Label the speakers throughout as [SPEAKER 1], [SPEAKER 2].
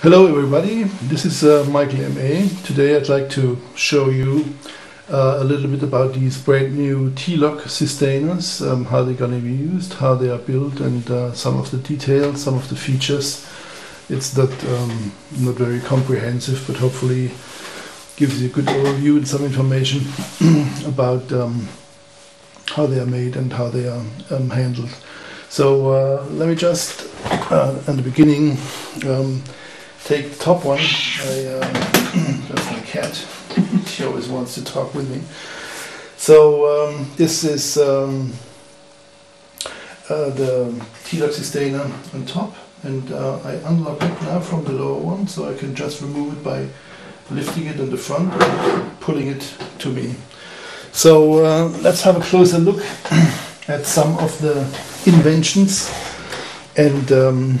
[SPEAKER 1] Hello everybody, this is uh, Michael MA. Today I'd like to show you uh, a little bit about these brand new T-LOC Systainers, um, how they're going to be used, how they are built and uh, some of the details, some of the features. It's not, um, not very comprehensive but hopefully gives you a good overview and some information about um, how they are made and how they are um, handled. So uh, let me just, uh, at the beginning, um, take the top one. I, uh, that's my cat. she always wants to talk with me. So um, this is um, uh, the T-LOC Systainer on top, and uh, I unlock it now from the lower one, so I can just remove it by lifting it in the front and pulling it to me. So uh, let's have a closer look at some of the inventions and um,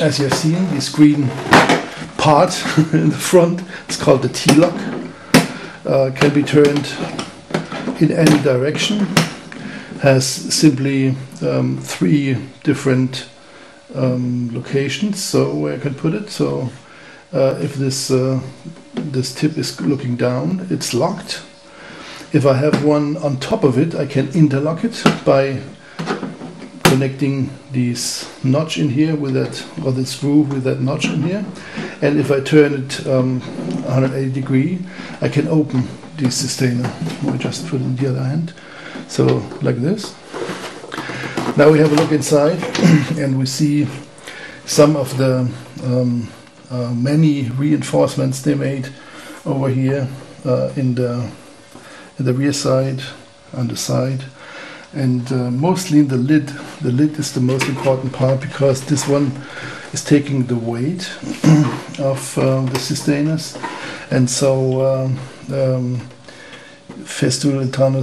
[SPEAKER 1] as you have seen, this green part in the front, it's called the T-LOC, uh, can be turned in any direction, has simply um, three different um, locations, so where I can put it. So uh, if this uh, this tip is looking down, it's locked. If I have one on top of it, I can interlock it by connecting this notch in here with that, or the screw with that notch in here. And if I turn it um, 180 degree, I can open the Systainer. I just put it in the other hand. So like this. Now we have a look inside and we see some of the um, uh, many reinforcements they made over here uh, in the in the rear side, on the side, and uh, mostly in the lid. The lid is the most important part because this one is taking the weight of uh, the Systainers, and so um, um,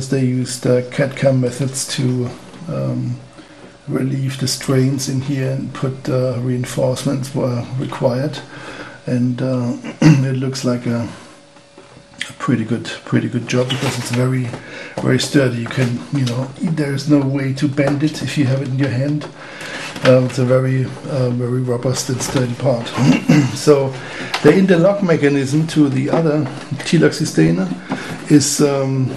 [SPEAKER 1] they used uh, CAD-CAM methods to um, relieve the strains in here and put uh, reinforcements were required, and uh, it looks like a pretty good pretty good job because it's very very sturdy. You can you know there's no way to bend it if you have it in your hand. Um, it's a very uh, very robust and sturdy part. So the interlock mechanism to the other T-LOC Systainer is um,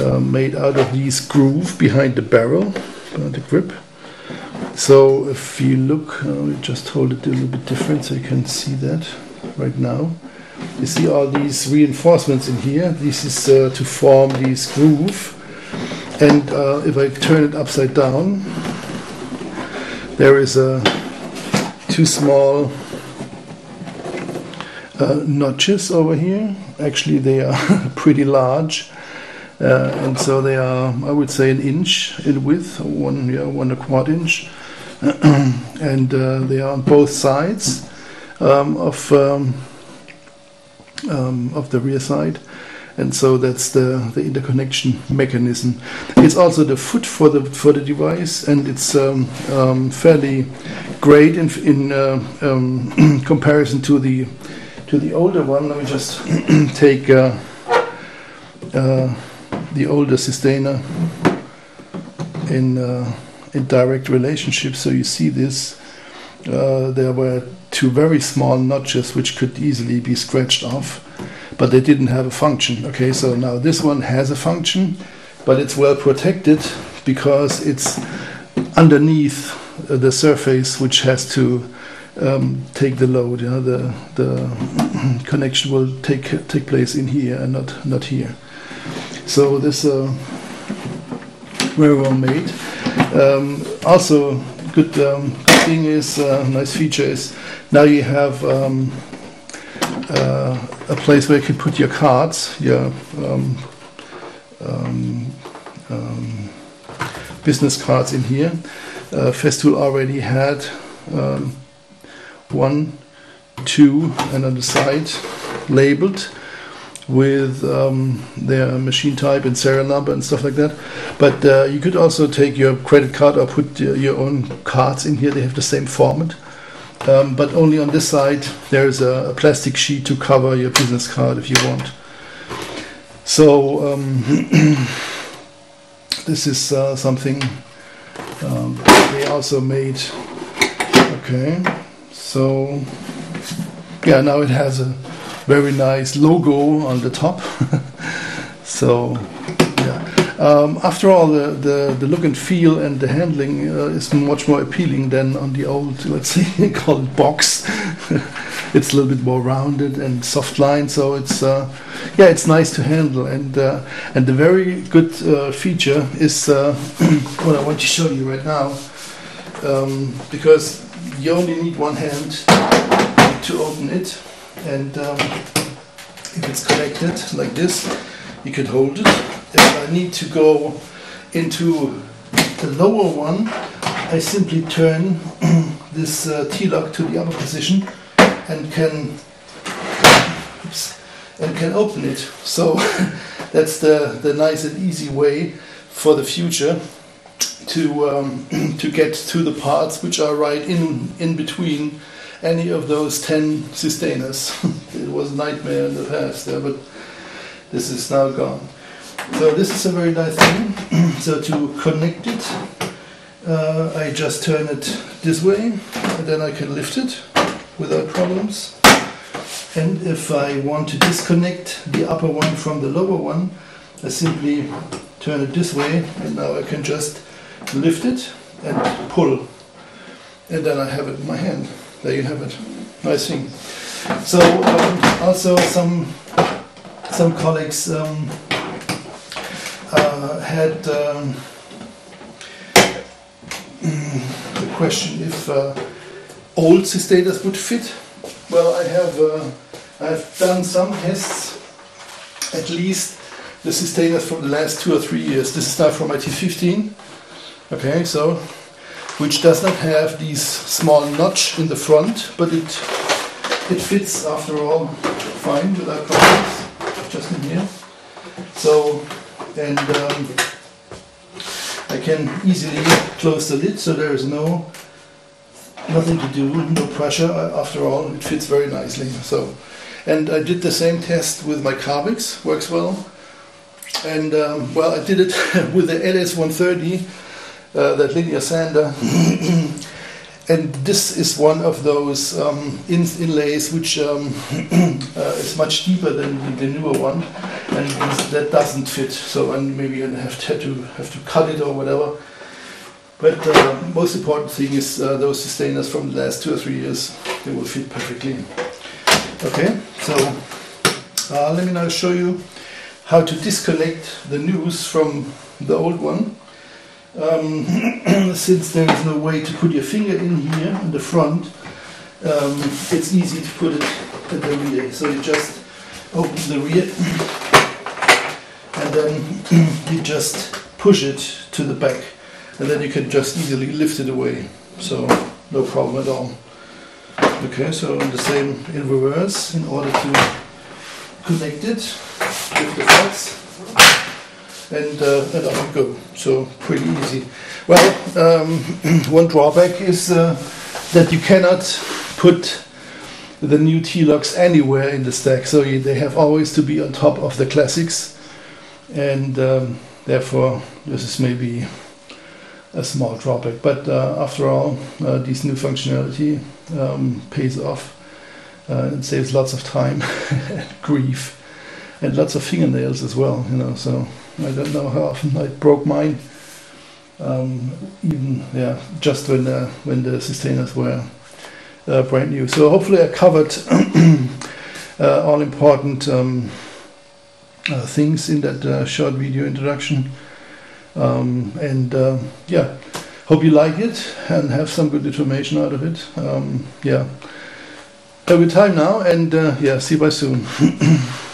[SPEAKER 1] uh, made out of these groove behind the barrel uh, the grip. So if you look uh, just hold it a little bit different so you can see that right now you see all these reinforcements in here. This is uh, to form this groove. And uh, if I turn it upside down, there is a two small uh, notches over here. Actually, they are pretty large. Uh, and so they are, I would say, an inch in width, one, yeah, one a quarter inch. and uh, they are on both sides um, of um, um, of the rear side and so that's the, the interconnection mechanism. It's also the foot for the for the device, and it's um, um, fairly great in, in uh, um, comparison to the to the older one. Let me just take uh, uh, the older Systainer in uh, in direct relationship. So you see this. Uh, there were two very small notches which could easily be scratched off, but they didn't have a function. Okay, so now this one has a function, but it's well protected because it's underneath uh, the surface which has to um, take the load. You know, the the connection will take take place in here and not not here. So this uh, very well made. Um, also, good, um, good thing is uh, nice feature is now you have um, uh, a place where you can put your cards, your um, um, um business cards in here. Uh, Festool already had um, one, two, and on the side labeled with um, their machine type and serial number and stuff like that. But uh, you could also take your credit card or put your own cards in here. They have the same format. Um, but only on this side there's a, a, plastic sheet to cover your business card if you want. So um, this is uh, something um, they also made. Okay, So yeah, now it has a very nice logo on the top. so yeah. Um, after all, the, the, the, look and feel and the handling uh, is much more appealing than on the old, let's say, it box. it's a little bit more rounded and soft line, so it's uh, yeah, it's nice to handle. And uh, and the very good uh, feature is uh, what I want to show you right now, um, because you only need one hand to open it, and um, if it's connected like this, you can hold it. If I need to go into the lower one, I simply turn this uh, T-LOC to the upper position and can oops, and can open it. So that's the, the nice and easy way for the future to um, to get to the parts which are right in in between any of those 10 Systainers. it was a nightmare in the past, yeah, but this is now gone. So this is a very nice thing. so to connect it, uh, I just turn it this way, and then I can lift it without problems. And if I want to disconnect the upper one from the lower one, I simply turn it this way, and now I can just lift it and pull. And then I have it in my hand. There you have it. Nice thing. So um, also some some colleagues um, uh, had um, the question if uh, old Systatus would fit. Well, I have uh, I've done some tests, at least the Systatus from the last two or three years. This is now from my T15. Okay, so which does not have these small notch in the front, but it it fits after all fine without problems, just in here. So and um, I can easily close the lid so there is no nothing to do, no pressure. After all, it fits very nicely. So, and I did the same test with my Carvex, works well. And um, well, I did it with the LS130, uh, that linear sander. and this is one of those um, in inlays which um, uh, is much deeper than the, the newer one, and that doesn't fit. So and maybe you have to have to cut it or whatever. But uh, most important thing is uh, those Systainers from the last two or three years. They will fit perfectly. Okay, so uh, let me now show you how to disconnect the news from the old one. Um, since there is no way to put your finger in here in the front, um, it's easy to put it at the rear. So you just open the rear and then you just push it to the back and then you can just easily lift it away. So no problem at all. Okay, so the same in reverse in order to connect it with the flex and, uh, and you go. So pretty easy. Well, um, one drawback is uh, that you cannot put the new T-LOCs anywhere in the stack, so you, they have always to be on top of the classics, and um, therefore this is maybe a small drawback. But uh, after all, uh, this new functionality um, pays off uh, and saves lots of time and grief and lots of fingernails as well. You know, so. I don't know how often I broke mine. Um, even yeah, just when uh, when the Systainers were uh, brand new. So hopefully I covered uh, all important um, uh, things in that uh, short video introduction. Um, and uh, yeah, hope you like it and have some good information out of it. Um, yeah, have a good time now, and yeah, see you by soon.